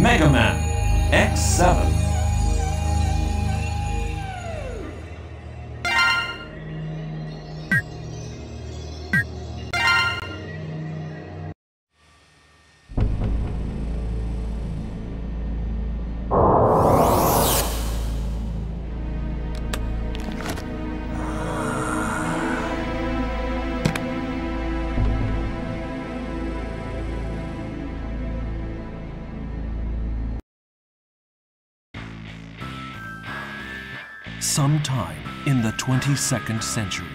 Mega Man X7. Sometime in the 22nd century.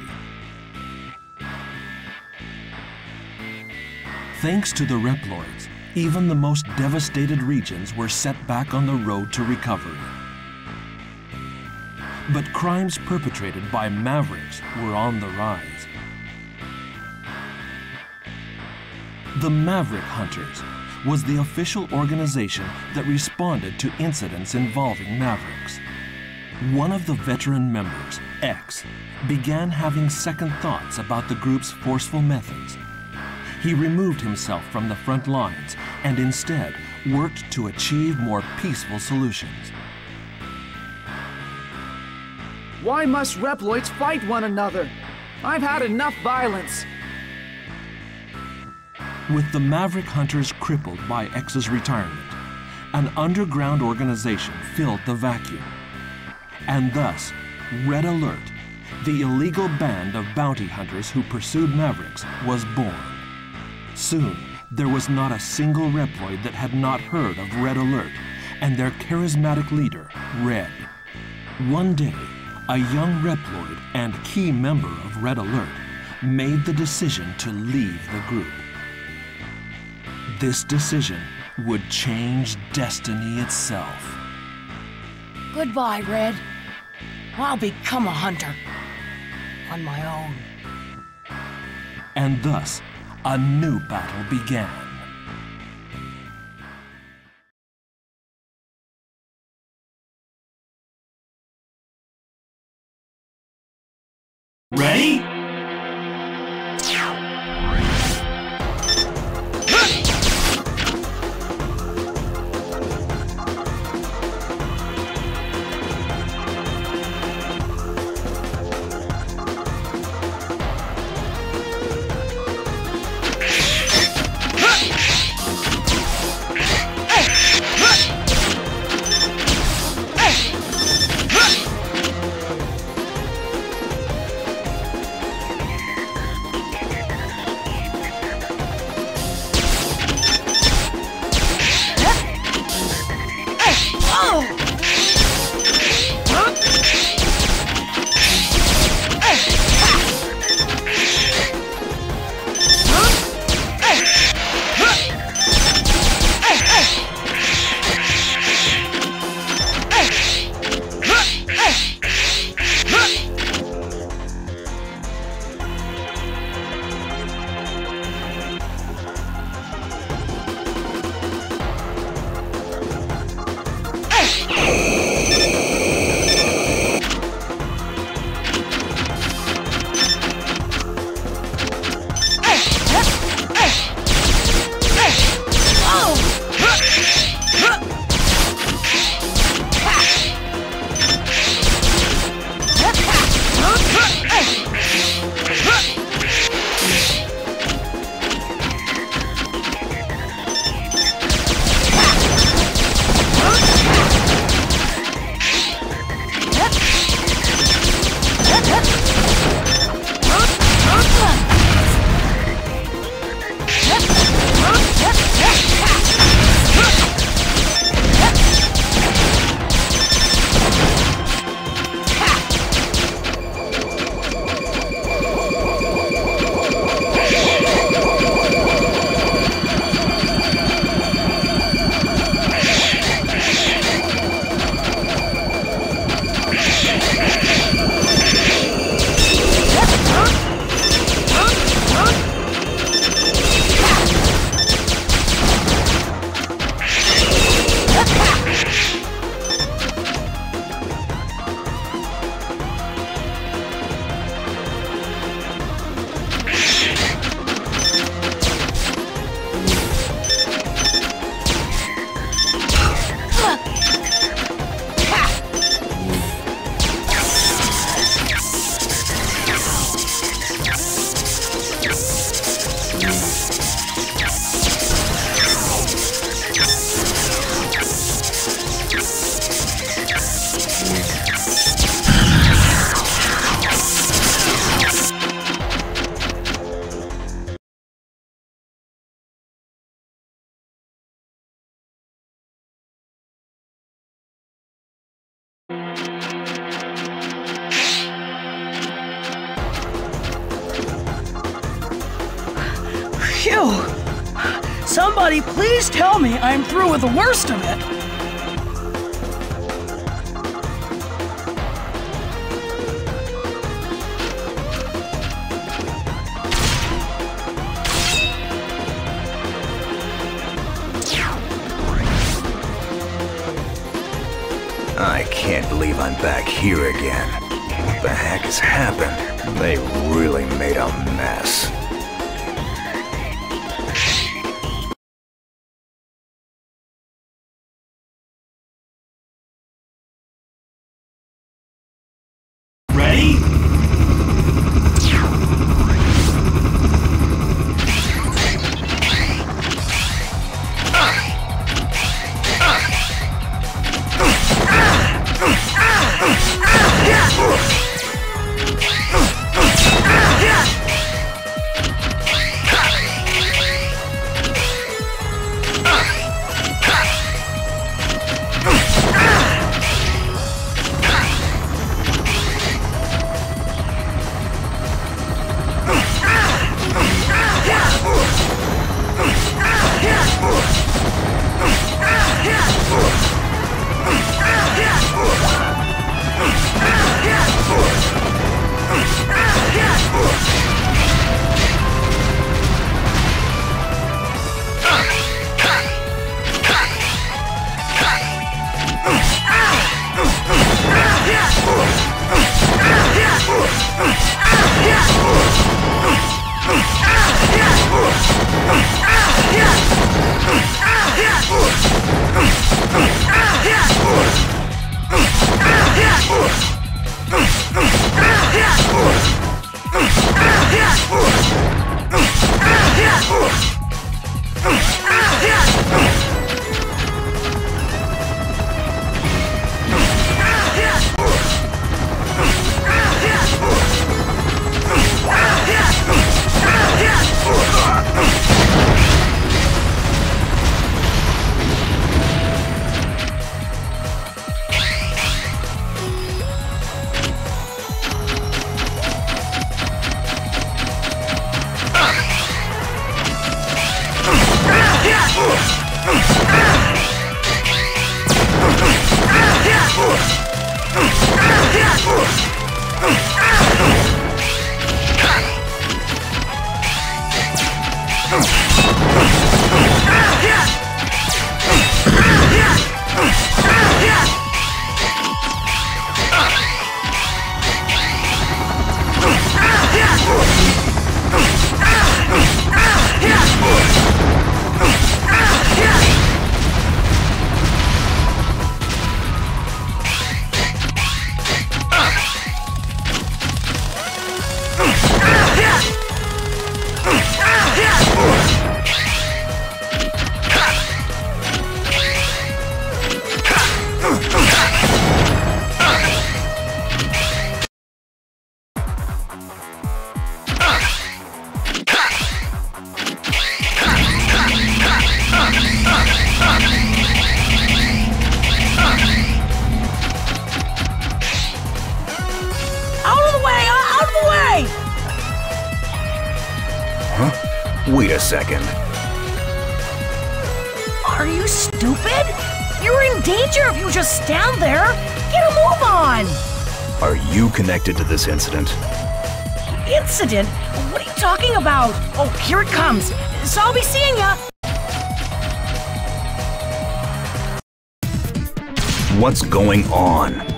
Thanks to the Reploids, even the most devastated regions were set back on the road to recovery. But crimes perpetrated by Mavericks were on the rise. The Maverick Hunters was the official organization that responded to incidents involving Mavericks. One of the veteran members, X, began having second thoughts about the group's forceful methods. He removed himself from the front lines and instead worked to achieve more peaceful solutions. Why must Reploids fight one another? I've had enough violence. With the Maverick Hunters crippled by X's retirement, an underground organization filled the vacuum. And thus, Red Alert, the illegal band of bounty hunters who pursued Mavericks, was born. Soon, there was not a single Reploid that had not heard of Red Alert and their charismatic leader, Red. One day, a young Reploid and key member of Red Alert made the decision to leave the group. This decision would change destiny itself. Goodbye, Red. I'll become a hunter. On my own. And thus, a new battle began. Somebody please tell me I'm through with the worst of it. I can't believe I'm back here again. What the heck has happened? They really made a mess. Out Wait a second. Are you stupid? You're in danger if you just stand there. Get a move on! Are you connected to this incident? Incident? What are you talking about? Oh, here it comes. So I'll be seeing ya. What's going on?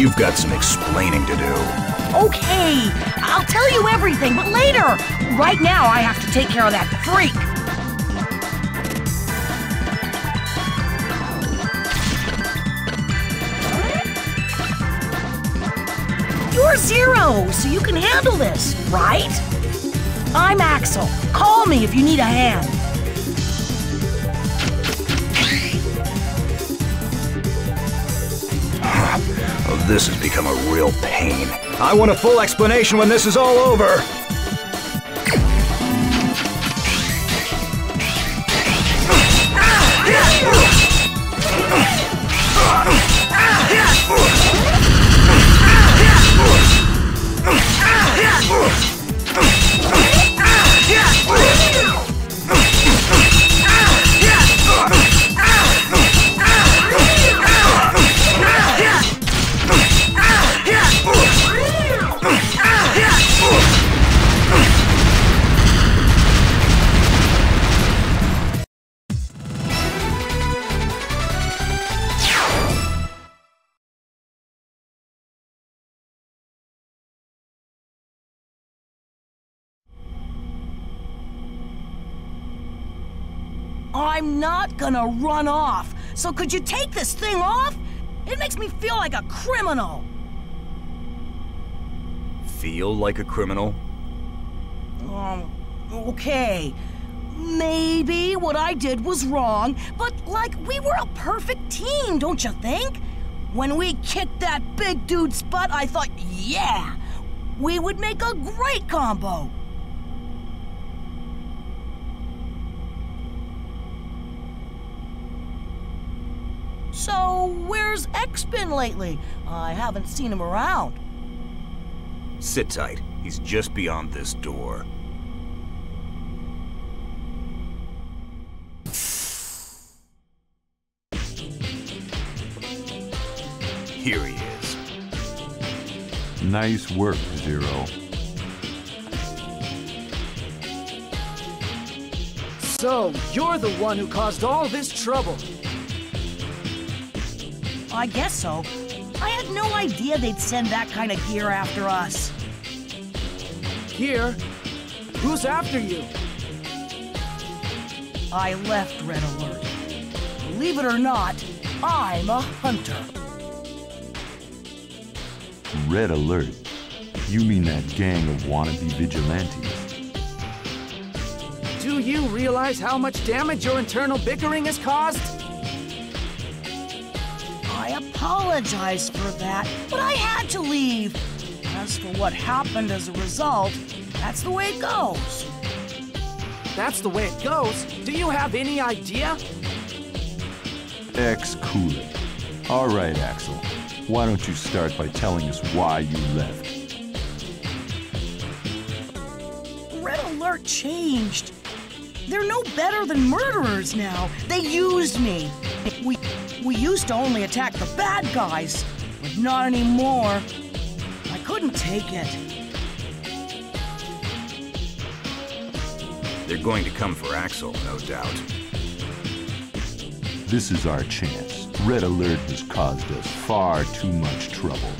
You've got some explaining to do. Okay, I'll tell you everything, but later. Right now, I have to take care of that freak. You're Zero, so you can handle this, right? I'm Axel. Call me if you need a hand. This has become a real pain. I want a full explanation when this is all over. I'm not gonna run off. So could you take this thing off? It makes me feel like a criminal. Feel like a criminal? Um, okay. Maybe what I did was wrong, but like we were a perfect team, don't you think? When we kicked that big dude's butt, I thought, yeah, we would make a great combo. So, where's X been lately? I haven't seen him around. Sit tight. He's just beyond this door. Here he is. Nice work, Zero. So, you're the one who caused all this trouble. I guess so. I had no idea they'd send that kind of gear after us. Gear? who's after you? I left Red Alert. Believe it or not, I'm a hunter. Red Alert. You mean that gang of wannabe vigilantes? Do you realize how much damage your internal bickering has caused? I apologize for that, but I had to leave. As for what happened as a result, that's the way it goes. That's the way it goes. Do you have any idea? X cool it. All right, Axel. Why don't you start by telling us why you left? Red Alert changed. They're no better than murderers now. They used me. We we used to only attack the bad guys, but not anymore. I couldn't take it. They're going to come for Axel, no doubt. This is our chance. Red Alert has caused us far too much trouble.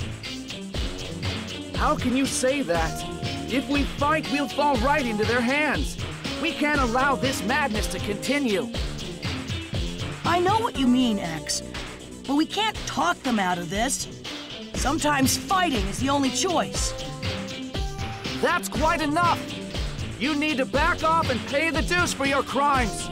How can you say that? If we fight, we'll fall right into their hands. We can't allow this madness to continue. I know what you mean, X. But we can't talk them out of this. Sometimes fighting is the only choice. That's quite enough. You need to back off and pay the dues for your crimes.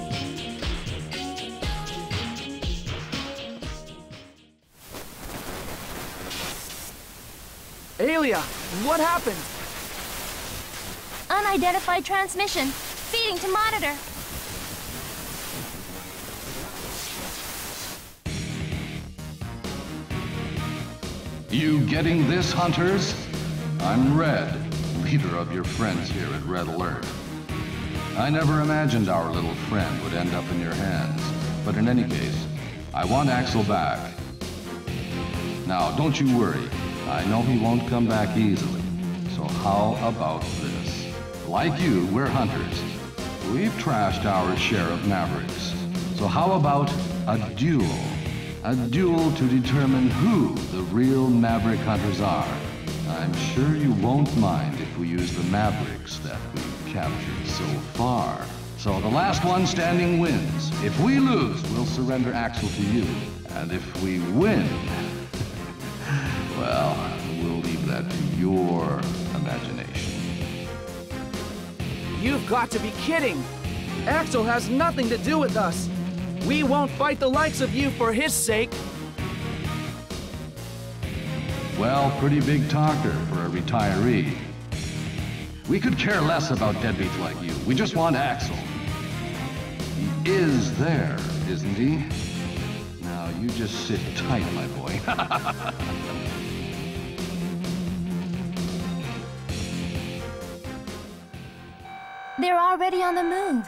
Alia, what happened? Unidentified transmission. Feeding to monitor. You getting this, hunters? I'm Red, leader of your friends here at Red Alert. I never imagined our little friend would end up in your hands, but in any case, I want Axel back. Now, don't you worry. I know he won't come back easily. So how about this? Like you, we're hunters. We've trashed our share of Mavericks. So how about a duel? A duel to determine who the real Maverick hunters are. I'm sure you won't mind if we use the Mavericks that we've captured so far. So the last one standing wins. If we lose, we'll surrender Axel to you. And if we win, well, we'll leave that to your imagination. You've got to be kidding. Axel has nothing to do with us. We won't fight the likes of you for his sake. Well, pretty big talker for a retiree. We could care less about deadbeats like you. We just want Axel. He is there, isn't he? Now, you just sit tight, my boy. They're already on the move.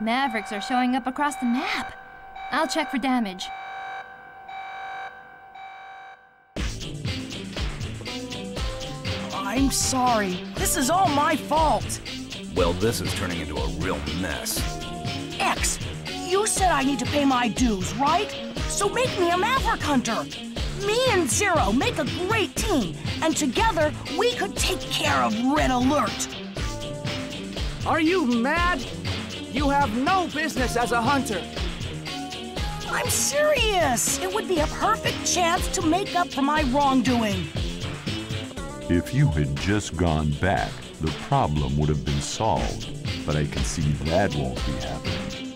Mavericks are showing up across the map. I'll check for damage. I'm sorry. This is all my fault. Well, this is turning into a real mess. X, you said I need to pay my dues, right? So make me a Maverick Hunter. Me and Zero make a great team, and together we could take care of Red Alert. Are you mad? You have no business as a hunter. I'm serious. It would be a perfect chance to make up for my wrongdoing. If you had just gone back, the problem would have been solved. But I can see that won't be happening.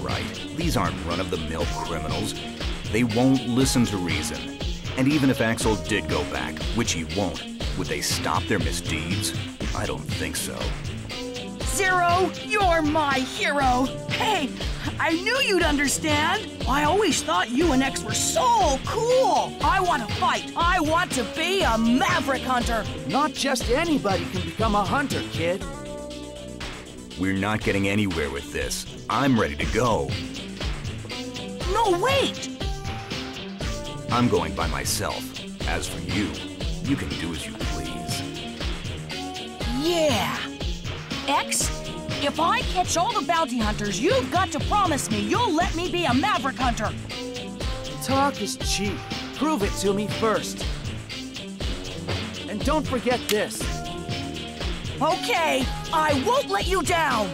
Right. These aren't run-of-the-mill criminals. They won't listen to reason. And even if Axel did go back, which he won't, would they stop their misdeeds? I don't think so. Zero, you're my hero. Hey, I knew you'd understand. I always thought you and X were so cool. I want to fight. I want to be a Maverick Hunter. Not just anybody can become a hunter, kid. We're not getting anywhere with this. I'm ready to go. No, wait. I'm going by myself. As for you, you can do as you please. Yeah. X, if I catch all the bounty hunters, you've got to promise me you'll let me be a Maverick Hunter. Talk is cheap. Prove it to me first. And don't forget this. Okay, I won't let you down.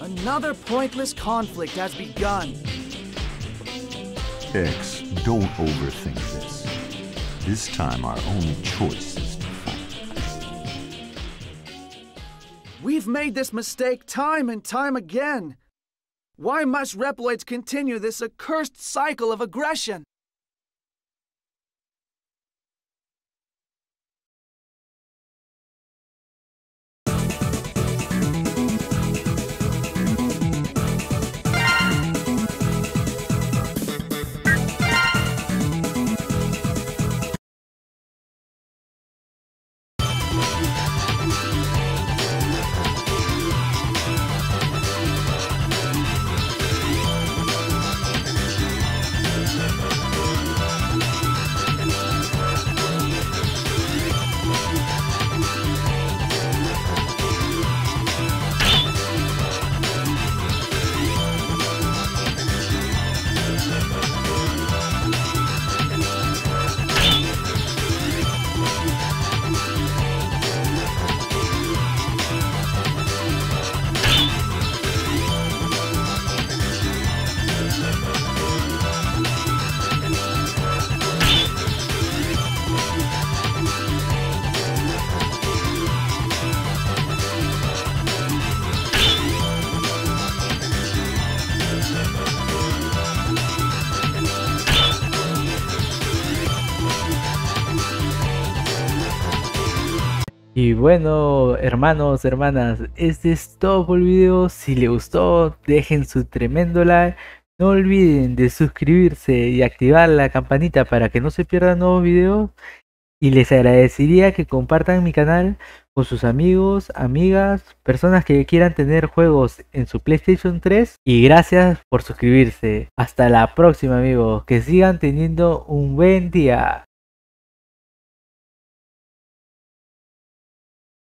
Another pointless conflict has begun. X, don't overthink this. This time our only choice is to fight. We've made this mistake time and time again. Why must Reploids continue this accursed cycle of aggression? Y bueno, hermanos, hermanas, este es todo por el video. Si les gustó, dejen su tremendo like. No olviden de suscribirse y activar la campanita para que no se pierdan nuevos videos. Y les agradecería que compartan mi canal con sus amigos, amigas, personas que quieran tener juegos en su PlayStation 3. Y gracias por suscribirse. Hasta la próxima amigos. Que sigan teniendo un buen día.